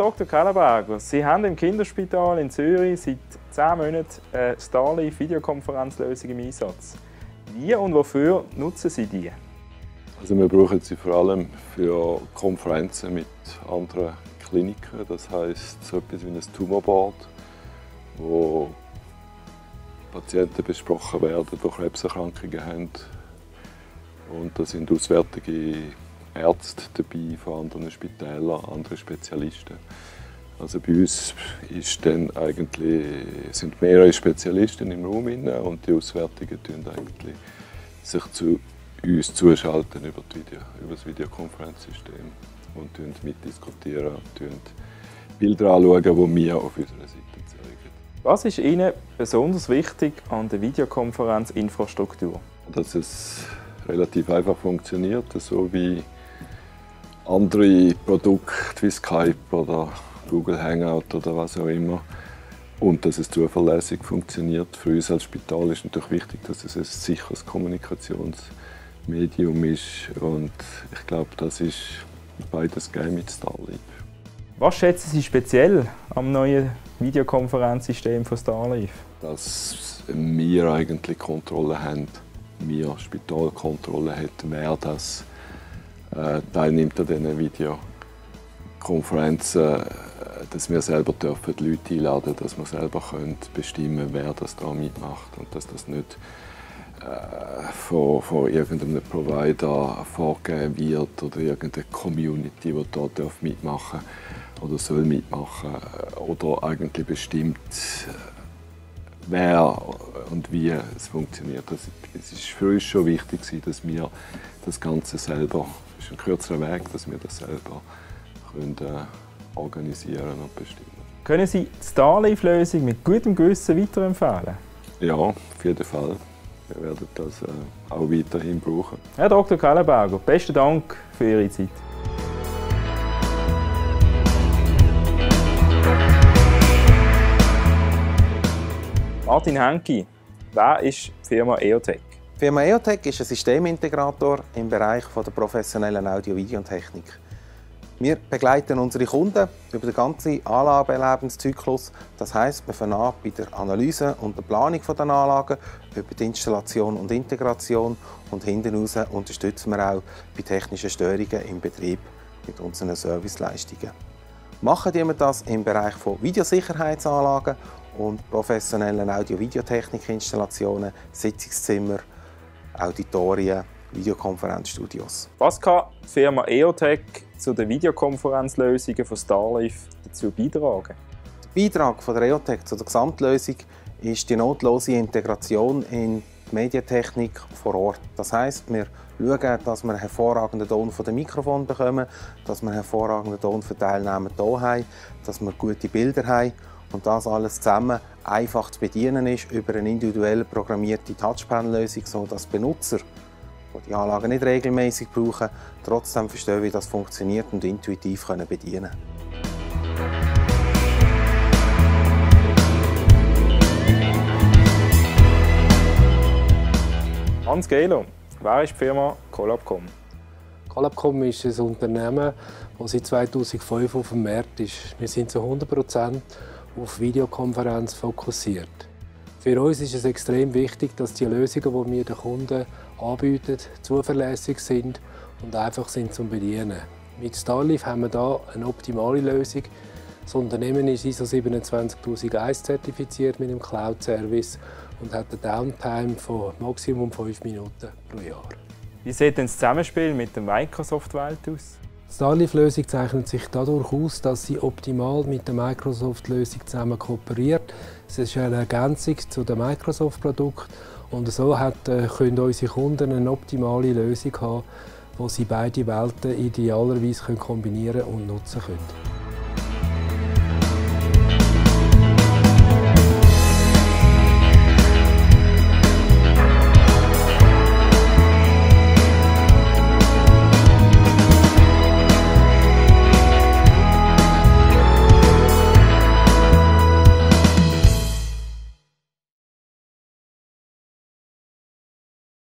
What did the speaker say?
Dr. Kellenberger, Sie haben im Kinderspital in Zürich seit 10 Monaten eine Starlight-Videokonferenzlösung im Einsatz. Wie und wofür nutzen Sie die? Also wir brauchen sie vor allem für Konferenzen mit anderen Kliniken. Das heißt so etwas wie ein Tumorboard, wo Patienten besprochen werden, die Krebserkrankungen haben. Und da sind auswärtige Ärzte dabei von anderen Spitälern, andere Spezialisten. Also bei uns ist dann eigentlich, sind mehrere Spezialisten im Raum und die Auswärtigen tun eigentlich sich zu uns zuschalten über, Video, über das Videokonferenzsystem und mitdiskutieren und Bilder anschauen, die wir auf unserer Seite zeigen. Was ist Ihnen besonders wichtig an der Videokonferenzinfrastruktur? Dass es relativ einfach funktioniert, so wie andere Produkte wie Skype oder Google Hangout oder was auch immer. Und dass es zuverlässig funktioniert. Für uns als Spital ist natürlich wichtig, dass es ein sicheres Kommunikationsmedium ist. Und ich glaube, das ist beides gegeben mit Starlink. Was schätzen Sie speziell am neuen Videokonferenzsystem von Starlife? Dass wir eigentlich Kontrolle haben, wir Spitalkontrolle haben, wer das teilnimmt an diesen Videokonferenzen, äh, dass wir selber dürfen die Leute einladen, dass wir selber können bestimmen, wer das da mitmacht und dass das nicht äh, von, von irgendeinem Provider vorgegeben wird oder irgendeine Community, die da darf mitmachen oder soll mitmachen oder eigentlich bestimmt, wer und wie es funktioniert. Es ist für uns schon wichtig, dass wir das Ganze selber, ist ein kürzerer Weg, dass wir das selber können, äh, organisieren und bestimmen. Können Sie die Starlife-Lösung mit gutem Gewissen weiterempfehlen? Ja, auf jeden Fall. Wir werden das äh, auch weiterhin brauchen. Herr Dr. Kellenberger, besten Dank für Ihre Zeit. Martin Henke, wer ist die Firma EOTech? Die Firma EOTech ist ein Systemintegrator im Bereich der professionellen Audio-Videotechnik. Wir begleiten unsere Kunden über den ganzen Anlagenlebenszyklus. Das heißt, wir fangen an bei der Analyse und der Planung der Anlagen, über die Installation und Integration und hinten raus unterstützen wir auch bei technischen Störungen im Betrieb mit unseren Serviceleistungen. Machen wir das im Bereich von Videosicherheitsanlagen und professionellen Audio-Videotechnik-Installationen, Sitzungszimmer, Auditorien, Videokonferenzstudios. Was kann die Firma EOTech zu den Videokonferenzlösungen von Starlife dazu beitragen? Der Beitrag von der EOTech zu der Gesamtlösung ist die notlose Integration in die Medientechnik vor Ort. Das heißt, wir schauen, dass wir einen hervorragenden Ton von dem Mikrofon bekommen, dass wir einen hervorragenden Ton für Teilnehmer hier haben, dass wir gute Bilder haben und das alles zusammen einfach zu bedienen ist über eine individuell programmierte Touchpan-Lösung, sodass Benutzer, die die Anlage nicht regelmäßig brauchen, trotzdem verstehen, wie das funktioniert und intuitiv können bedienen Hans Gelo, wer ist die Firma Collabcom? Collabcom ist ein Unternehmen, das seit 2005 auf dem Markt ist. Wir sind zu 100 Prozent auf Videokonferenz fokussiert. Für uns ist es extrem wichtig, dass die Lösungen, die wir den Kunden anbieten, zuverlässig sind und einfach sind zum Bedienen. Mit Starleaf haben wir hier eine optimale Lösung. Das Unternehmen ist ISO 27001 zertifiziert mit einem Cloud-Service und hat eine Downtime von maximum 5 Minuten pro Jahr. Wie sieht denn das Zusammenspiel mit der Microsoft-Welt aus? Die Starleaf-Lösung zeichnet sich dadurch aus, dass sie optimal mit der Microsoft-Lösung zusammen kooperiert. Es ist eine Ergänzung zu dem Microsoft-Produkt und so hat, äh, können unsere Kunden eine optimale Lösung haben, wo sie beide Welten idealerweise kombinieren und nutzen können.